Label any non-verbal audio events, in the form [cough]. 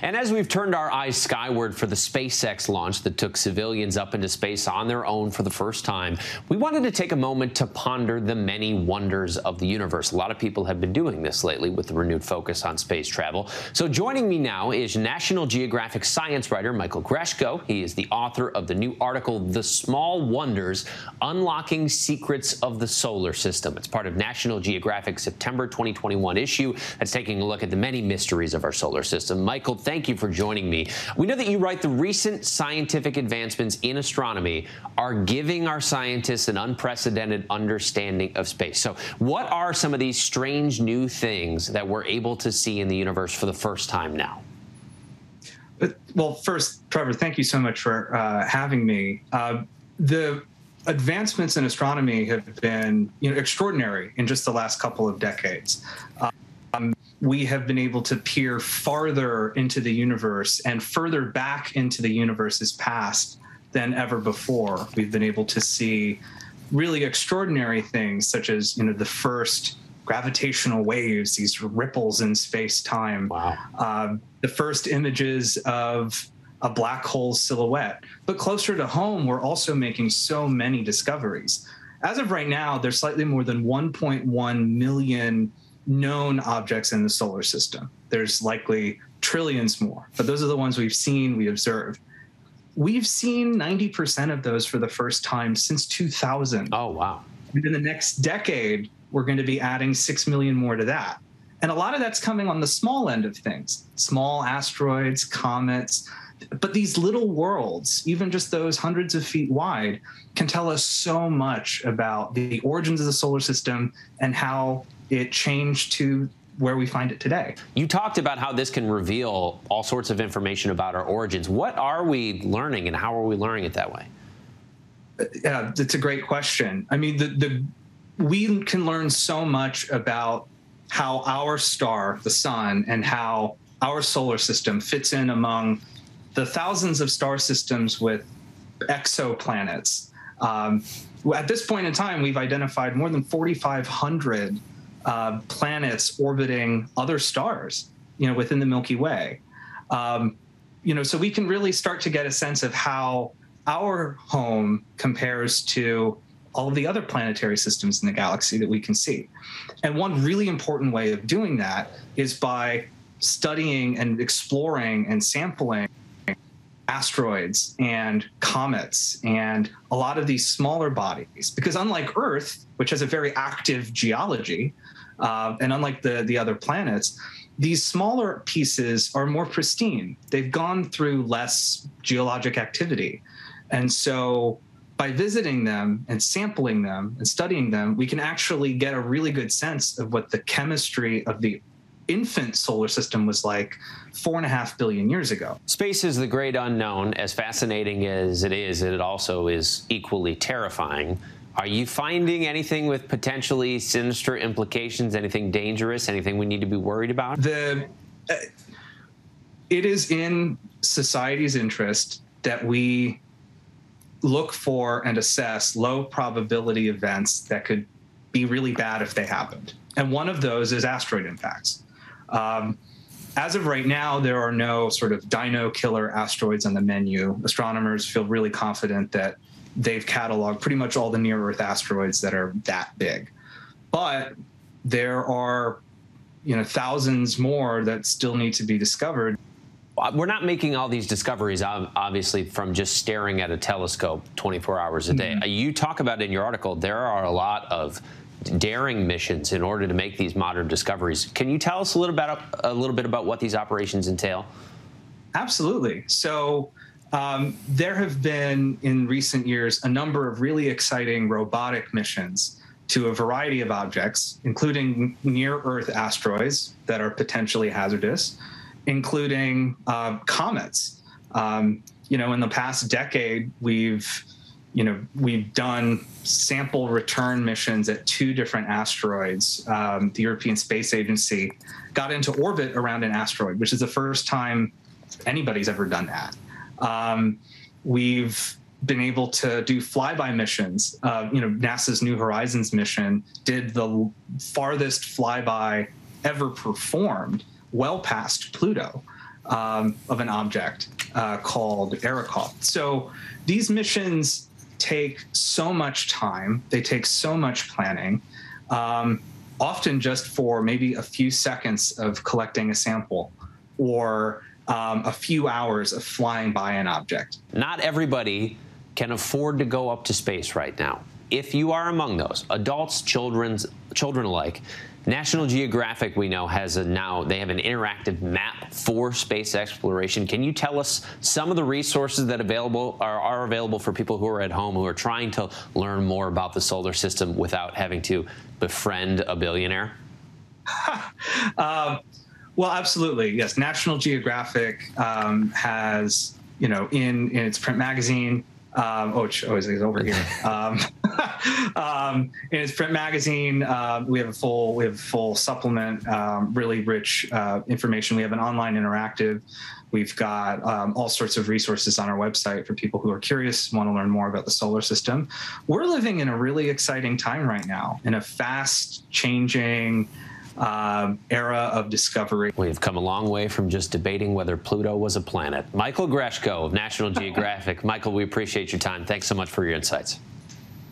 And as we've turned our eyes skyward for the SpaceX launch that took civilians up into space on their own for the first time, we wanted to take a moment to ponder the many wonders of the universe. A lot of people have been doing this lately with the renewed focus on space travel. So joining me now is National Geographic science writer Michael Greshko. He is the author of the new article, The Small Wonders Unlocking Secrets of the Solar System. It's part of National Geographic's September 2021 issue that's taking a look at the many mysteries of our solar system. Michael, thank you for joining me. We know that you write the recent scientific advancements in astronomy are giving our scientists an unprecedented understanding of space. So, what are some of these strange new things that we're able to see in the universe for the first time now? Well, first, Trevor, thank you so much for uh, having me. Uh, the advancements in astronomy have been you know, extraordinary in just the last couple of decades. Um, we have been able to peer farther into the universe and further back into the universe's past than ever before. We've been able to see really extraordinary things, such as you know the first gravitational waves, these ripples in space time. Wow. Uh, the first images of a black hole silhouette. But closer to home, we're also making so many discoveries. As of right now, there's slightly more than 1.1 million known objects in the solar system. There's likely trillions more, but those are the ones we've seen, we observed. We've seen 90% of those for the first time since 2000. Oh, wow. And in the next decade, we're going to be adding 6 million more to that. And a lot of that's coming on the small end of things small asteroids, comets. But these little worlds, even just those hundreds of feet wide, can tell us so much about the origins of the solar system and how it changed to where we find it today. You talked about how this can reveal all sorts of information about our origins. What are we learning and how are we learning it that way? Yeah, uh, it's a great question. I mean, the, the we can learn so much about how our star, the sun, and how our solar system fits in among the thousands of star systems with exoplanets. Um, at this point in time, we've identified more than 4,500 uh, planets orbiting other stars, you know, within the Milky Way. Um, you know, so we can really start to get a sense of how our home compares to all of the other planetary systems in the galaxy that we can see. And one really important way of doing that is by studying and exploring and sampling asteroids and comets and a lot of these smaller bodies. Because unlike Earth, which has a very active geology, uh, and unlike the, the other planets, these smaller pieces are more pristine. They've gone through less geologic activity. And so by visiting them and sampling them and studying them, we can actually get a really good sense of what the chemistry of the infant solar system was like four and a half billion years ago. Space is the great unknown. As fascinating as it is, it also is equally terrifying. Are you finding anything with potentially sinister implications? Anything dangerous? Anything we need to be worried about? The uh, it is in society's interest that we look for and assess low probability events that could be really bad if they happened. And one of those is asteroid impacts. Um, as of right now, there are no sort of dino killer asteroids on the menu. Astronomers feel really confident that they've cataloged pretty much all the near Earth asteroids that are that big. But there are, you know, thousands more that still need to be discovered. We're not making all these discoveries, obviously, from just staring at a telescope 24 hours a day. Mm-hmm. You talk about in your article, there are a lot of daring missions in order to make these modern discoveries. Can you tell us a little about, a little bit about what these operations entail? Absolutely. So um, there have been in recent years a number of really exciting robotic missions to a variety of objects, including near Earth asteroids that are potentially hazardous, including uh, comets. Um, you know, in the past decade, we've you know, we've done sample return missions at two different asteroids. Um, the European Space Agency got into orbit around an asteroid, which is the first time anybody's ever done that. Um, we've been able to do flyby missions. Uh, you know, NASA's New Horizons mission did the farthest flyby ever performed, well past Pluto. um, of an object uh, called Arrokoth. So these missions take so much time, they take so much planning, um, often just for maybe a few seconds of collecting a sample or um, a few hours of flying by an object. Not everybody can afford to go up to space right now. If you are among those, adults, children's, children alike, National Geographic, we know, has a now, they have an interactive map for space exploration. Can you tell us some of the resources that available are, are available for people who are at home who are trying to learn more about the solar system without having to befriend a billionaire? [laughs] um, well, absolutely. Yes. National Geographic um, has, you know, in, in its print magazine, um, oh, oh, he's over here. [laughs] Um, [laughs] um, in its print magazine, uh, we have a full we have a full supplement, um, really rich uh, information. We have an online interactive. We've got um, all sorts of resources on our website for people who are curious, want to learn more about the solar system. We're living in a really exciting time right now, in a fast changing um, era of discovery. We've come a long way from just debating whether Pluto was a planet. Michael Greshko of National [laughs] Geographic. Michael, we appreciate your time. Thanks so much for your insights.